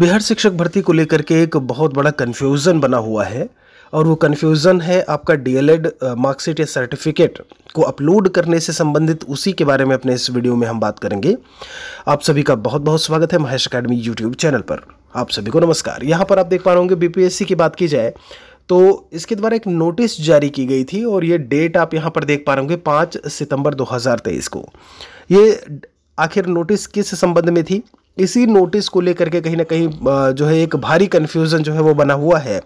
बिहार शिक्षक भर्ती को लेकर के एक बहुत बड़ा कन्फ्यूज़न बना हुआ है और वो कन्फ्यूज़न है आपका डीएलएड मार्कशीट या सर्टिफिकेट को अपलोड करने से संबंधित उसी के बारे में अपने इस वीडियो में हम बात करेंगे। आप सभी का बहुत बहुत स्वागत है महेश अकेडमी यूट्यूब चैनल पर। आप सभी को नमस्कार। यहाँ पर आप देख पा रहे होंगे बीपीएससी की बात की जाए तो इसके द्वारा एक नोटिस जारी की गई थी और ये डेट आप यहाँ पर देख पा रहे होंगे पाँच सितंबर 2023 को। ये आखिर नोटिस किस संबंध में थी? इसी नोटिस को लेकर के कहीं ना कहीं जो है एक भारी कन्फ्यूज़न जो है वो बना हुआ है।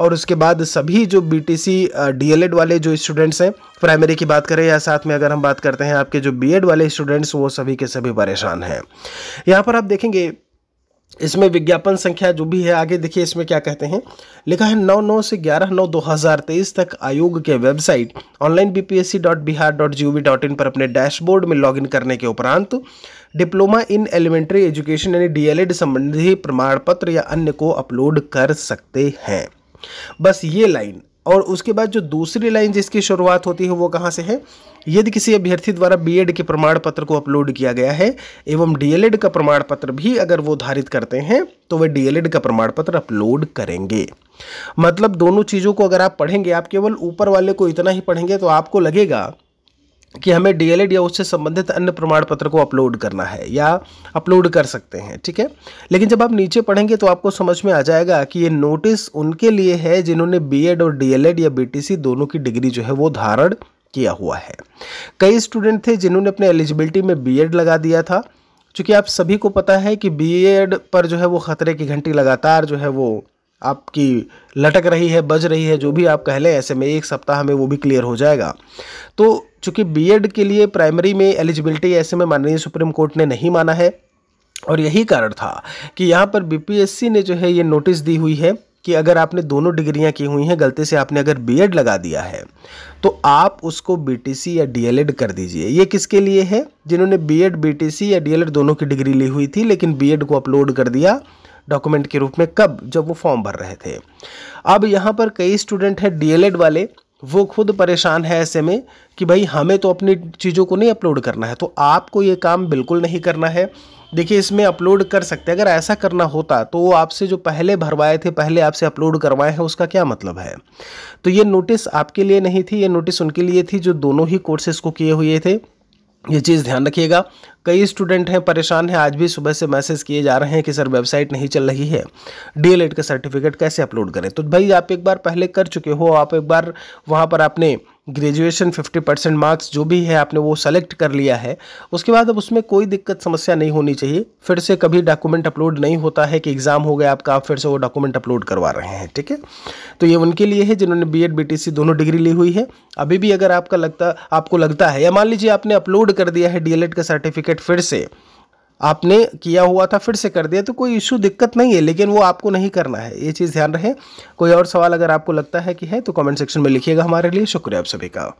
और उसके बाद सभी जो बी टी सी डीएलएड वाले जो स्टूडेंट्स हैं प्राइमरी की बात करें या साथ में अगर हम बात करते हैं आपके जो बीएड वाले स्टूडेंट्स वो सभी के सभी परेशान हैं। यहाँ पर आप देखेंगे इसमें विज्ञापन संख्या जो भी है, आगे देखिए इसमें क्या कहते हैं। लिखा है नौ नौ से ग्यारह नौ दो हज़ार तेईस तक आयोग के website online B P S C dot Bihar dot G O V dot in पर अपने डैशबोर्ड में लॉगिन करने के उपरांत डिप्लोमा इन एलिमेंट्री एजुकेशन यानी डीएलएड संबंधी प्रमाण पत्र या अन्य को अपलोड कर सकते हैं। बस ये लाइन और उसके बाद जो दूसरी लाइन जिसकी शुरुआत होती है वो कहाँ से है? यदि किसी अभ्यर्थी द्वारा बीएड के प्रमाण पत्र को अपलोड किया गया है एवं डीएलएड का प्रमाण पत्र भी अगर वो धारित करते हैं तो वे डीएलएड का प्रमाण पत्र अपलोड करेंगे। मतलब दोनों चीज़ों को अगर आप पढ़ेंगे, आप केवल ऊपर वाले को इतना ही पढ़ेंगे तो आपको लगेगा कि हमें डीएलएड या उससे संबंधित अन्य प्रमाण पत्र को अपलोड करना है या अपलोड कर सकते हैं, ठीक है? लेकिन जब आप नीचे पढ़ेंगे तो आपको समझ में आ जाएगा कि ये नोटिस उनके लिए है जिन्होंने बीएड और डीएलएड या बीटीसी दोनों की डिग्री जो है वो धारण किया हुआ है। कई स्टूडेंट थे जिन्होंने अपने एलिजिबिलिटी में बी लगा दिया था। चूँकि आप सभी को पता है कि बी पर जो है वो ख़तरे की घंटी लगातार जो है वो आपकी लटक रही है, बज रही है, जो भी आप कह लें, ऐसे में एक सप्ताह में वो भी क्लियर हो जाएगा। तो चूँकि बीएड के लिए प्राइमरी में एलिजिबिलिटी ऐसे में माननीय सुप्रीम कोर्ट ने नहीं माना है, और यही कारण था कि यहाँ पर बीपीएससी ने जो है ये नोटिस दी हुई है कि अगर आपने दोनों डिग्रियाँ की हुई हैं, गलती से आपने अगर बीएड लगा दिया है तो आप उसको बीटीसी या डीएलएड कर दीजिए। ये किसके लिए है? जिन्होंने बीएड बीटीसी या डीएलएड दोनों की डिग्री ली हुई थी, लेकिन बीएड को अपलोड कर दिया डॉक्यूमेंट के रूप में कब जब वो फॉर्म भर रहे थे। अब यहाँ पर कई स्टूडेंट हैं डीएलएड वाले, वो खुद परेशान है ऐसे में कि भाई हमें तो अपनी चीज़ों को नहीं अपलोड करना है तो आपको ये काम बिल्कुल नहीं करना है। देखिए, इसमें अपलोड कर सकते हैं, अगर ऐसा करना होता तो वो आपसे जो पहले भरवाए थे, पहले आपसे अपलोड करवाए हैं, उसका क्या मतलब है? तो ये नोटिस आपके लिए नहीं थी, ये नोटिस उनके लिए थी जो दोनों ही कोर्सेज को किए हुए थे। ये चीज़ ध्यान रखिएगा। कई स्टूडेंट हैं, परेशान हैं, आज भी सुबह से मैसेज किए जा रहे हैं कि सर वेबसाइट नहीं चल रही है डीएलएड का सर्टिफिकेट कैसे अपलोड करें? तो भाई आप एक बार पहले कर चुके हो, आप एक बार वहाँ पर आपने ग्रेजुएशन 50 परसेंट मार्क्स जो भी है आपने वो सेलेक्ट कर लिया है, उसके बाद अब उसमें कोई दिक्कत, समस्या नहीं होनी चाहिए, फिर से कभी डॉक्यूमेंट अपलोड नहीं होता है कि एग्ज़ाम हो गया आपका, आप फिर से वो डॉक्यूमेंट अपलोड करवा रहे हैं, ठीक है? तो ये उनके लिए है, जिन्होंने बी एड दोनों डिग्री ली हुई है, अभी भी अगर आपका लगता, आपको लगता है, या मान लीजिए आपने अपलोड कर दिया है डी का सर्टिफिकेट फिर से। आपने किया हुआ था, फिर से कर दिया तो कोई इशू, दिक्कत नहीं है, लेकिन वो आपको नहीं करना है। ये चीज़ ध्यान रहे। कोई और सवाल अगर आपको लगता है कि है तो कमेंट सेक्शन में लिखिएगा हमारे लिए। शुक्रिया आप सभी का।